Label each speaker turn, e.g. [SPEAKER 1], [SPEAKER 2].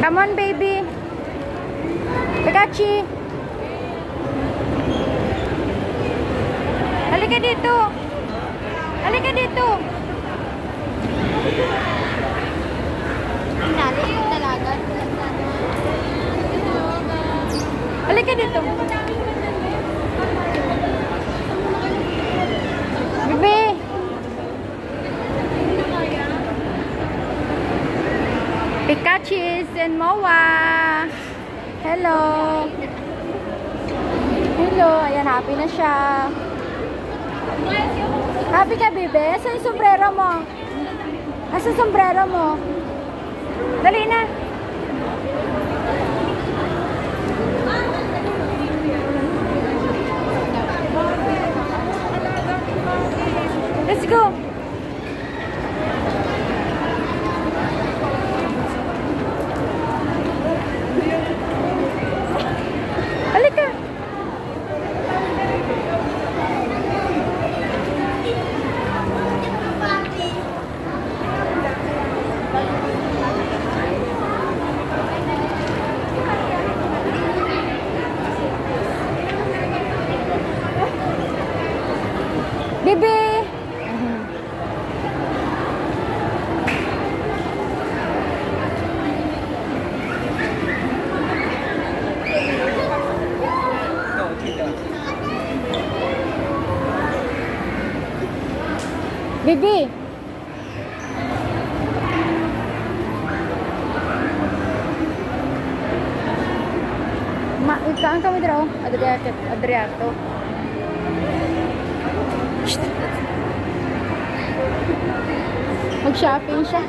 [SPEAKER 1] Come on, baby. Pikachi. Halika dito. Halika dito.
[SPEAKER 2] Yung dalaga.
[SPEAKER 1] Halika dito. Bebe. Pikachu and Moa. Hello. Hello. Ayan, happy na siya. Happy ka, bebe? Saan yung sombrero mo? Asa sombrero mo? Dali na. Bibi. Bibi. Ma, kaan kami dito? Adriato. Adriato.
[SPEAKER 3] gosta. Ang
[SPEAKER 2] shopping
[SPEAKER 3] siya.